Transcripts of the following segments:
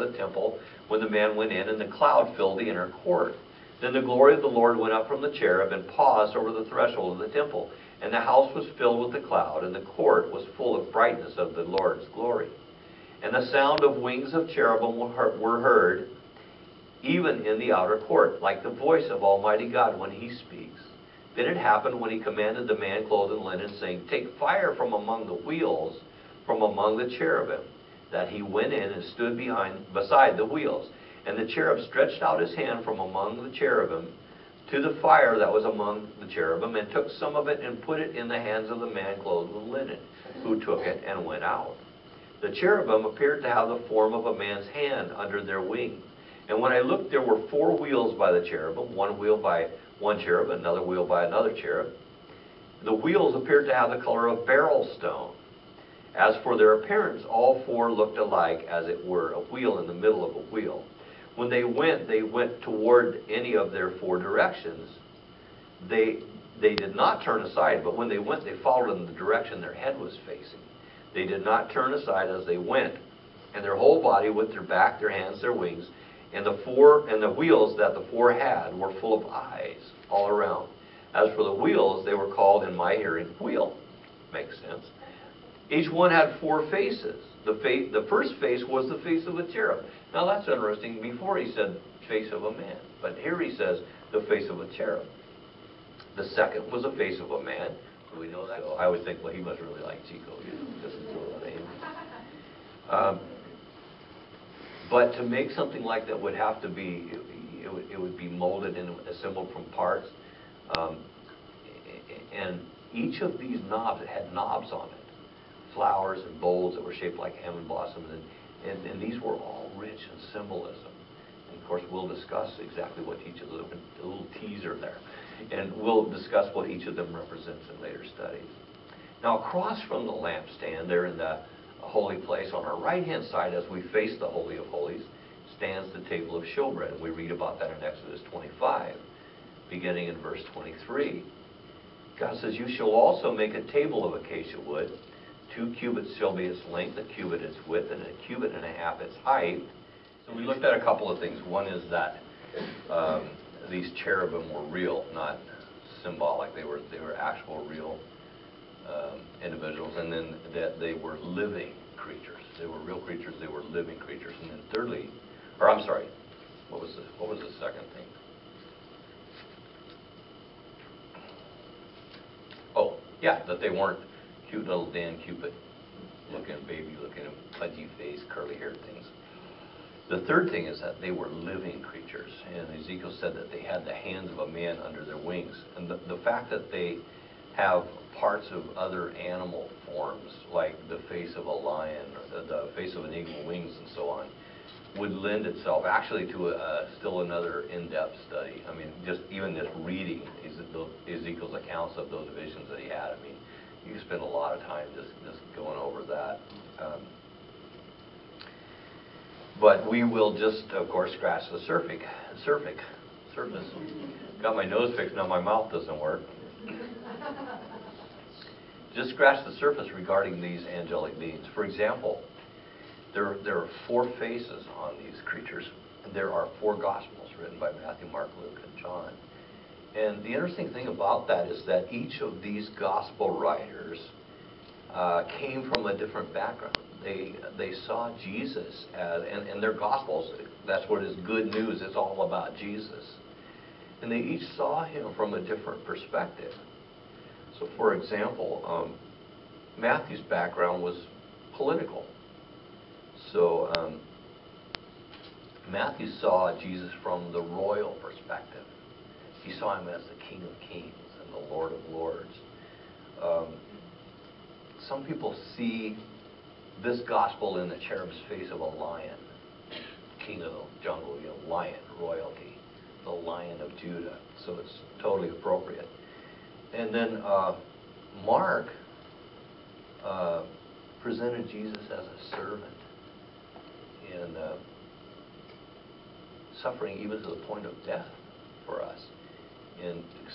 of the temple when the man went in, and the cloud filled the inner court. Then the glory of the Lord went up from the cherub and paused over the threshold of the temple. And the house was filled with the cloud, and the court was full of brightness of the Lord's glory. And the sound of wings of cherubim were heard even in the outer court, like the voice of Almighty God when he speaks. Then it happened when he commanded the man clothed in linen, saying, Take fire from among the wheels, from among the cherubim, that he went in and stood behind beside the wheels. And the cherub stretched out his hand from among the cherubim to the fire that was among the cherubim, and took some of it and put it in the hands of the man clothed with linen, who took it and went out. The cherubim appeared to have the form of a man's hand under their wing. And when I looked, there were four wheels by the cherubim, one wheel by one cherub, another wheel by another cherub. The wheels appeared to have the color of beryl stone. As for their appearance, all four looked alike, as it were, a wheel in the middle of a wheel. When they went, they went toward any of their four directions. They, they did not turn aside, but when they went, they followed in the direction their head was facing. They did not turn aside as they went, and their whole body, with their back, their hands, their wings, and the four and the wheels that the four had were full of eyes all around. As for the wheels, they were called in my hearing wheel. Makes sense. Each one had four faces. The, face, the first face was the face of a cherub. Now that's interesting. Before he said face of a man, but here he says the face of a cherub. The second was the face of a man. We know that. So I always think, well, he must really like Chico. You know, just. Um, but to make something like that would have to be, it, would, it would be molded and assembled from parts. Um, and each of these knobs, it had knobs on it, flowers and bowls that were shaped like almond blossoms, and, and, and these were all rich in symbolism. And of course, we'll discuss exactly what each of them, a little teaser there, and we'll discuss what each of them represents in later studies. Now, across from the lampstand, there in the holy place. On our right-hand side, as we face the Holy of Holies, stands the table of showbread. And we read about that in Exodus 25, beginning in verse 23. God says, You shall also make a table of acacia wood. Two cubits shall be its length, a cubit its width, and a cubit and a half its height. So we looked at a couple of things. One is that um, these cherubim were real, not symbolic. They were, they were actual, real um, individuals, and then that they were living creatures. They were real creatures. They were living creatures. And then thirdly, or I'm sorry, what was the what was the second thing? Oh, yeah, that they weren't cute little Dan Cupid looking baby looking pudgy face, curly haired things. The third thing is that they were living creatures. And Ezekiel said that they had the hands of a man under their wings. And the, the fact that they have parts of other animal forms, like the face of a lion, the, the face of an eagle, wings, and so on, would lend itself actually to a, still another in-depth study. I mean, just even just reading Ezekiel's accounts of those visions that he had. I mean, you spend a lot of time just just going over that. Um, but we will just, of course, scratch the surface. Surface. Surface. Got my nose fixed now. My mouth doesn't work just scratch the surface regarding these angelic beings. For example, there, there are four faces on these creatures. There are four Gospels written by Matthew, Mark, Luke, and John. And the interesting thing about that is that each of these Gospel writers uh, came from a different background. They, they saw Jesus, as, and, and their Gospels, that's what is good news. It's all about Jesus. And they each saw him from a different perspective. So, for example, um, Matthew's background was political. So, um, Matthew saw Jesus from the royal perspective. He saw him as the King of Kings and the Lord of Lords. Um, some people see this gospel in the cherub's face of a lion, king of the jungle, you know, lion, royalty, the lion of Judah. So it's totally appropriate. And then uh, Mark uh, presented Jesus as a servant and uh, suffering even to the point of death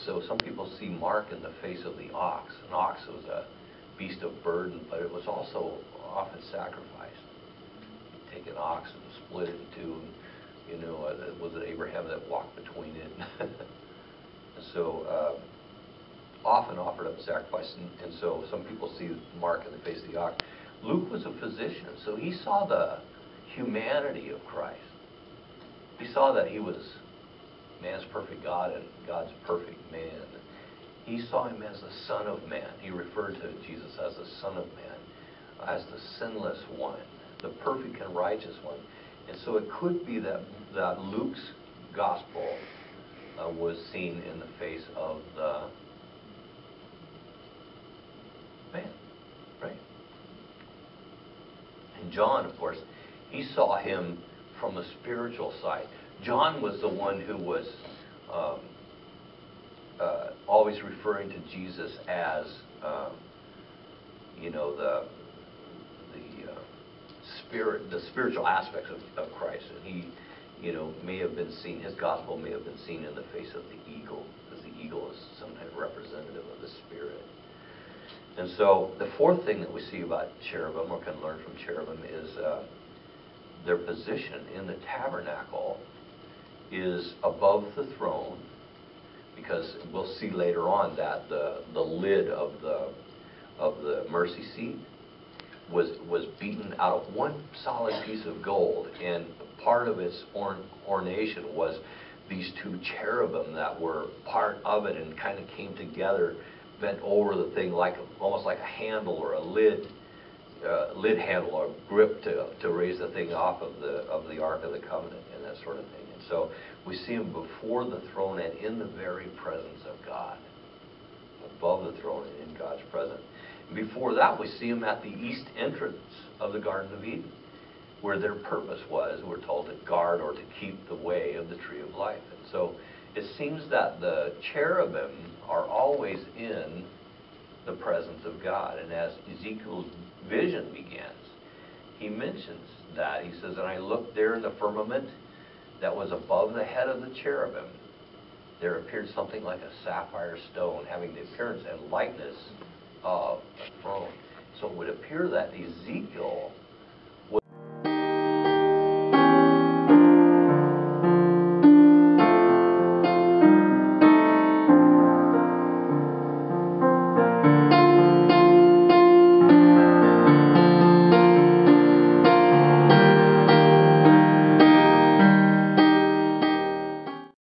so some people see Mark in the face of the ox. An ox was a beast of burden, but it was also often sacrificed, take an ox and split it in two. And, you know, uh, was it Abraham that walked between it? so uh, often offered up sacrifice, and, and so some people see mark in the face of the ox. Luke was a physician, so he saw the humanity of Christ. He saw that he was man's perfect God and God's perfect man. He saw him as the Son of Man. He referred to Jesus as the Son of Man, as the sinless one, the perfect and righteous one. And so it could be that, that Luke's gospel uh, was seen in the face of the man, right? And John, of course, he saw him from a spiritual side. John was the one who was um, uh, always referring to Jesus as, um, you know, the the uh, spirit, the spiritual aspects of, of Christ, and he, you know, may have been seen. His gospel may have been seen in the face of the eagle, because the eagle is sometimes representative of the spirit. And so the fourth thing that we see about cherubim, or can learn from cherubim, is uh, their position in the tabernacle is above the throne, because we'll see later on that the, the lid of the of the mercy seat was was beaten out of one solid piece of gold, and part of its orn, ornation was these two cherubim that were part of it and kind of came together, bent over the thing like almost like a handle or a lid uh, lid handle or grip to, to raise the thing off of the of the Ark of the Covenant and that sort of thing. And so we see him before the throne and in the very presence of God, above the throne and in God's presence. And before that, we see him at the east entrance of the Garden of Eden, where their purpose was, we're told, to guard or to keep the way of the tree of life. And so it seems that the cherubim are always in the presence of God. And as Ezekiel's vision begins, he mentions that. He says, And I looked there in the firmament that was above the head of the cherubim. There appeared something like a sapphire stone, having the appearance and likeness of a throne. So it would appear that Ezekiel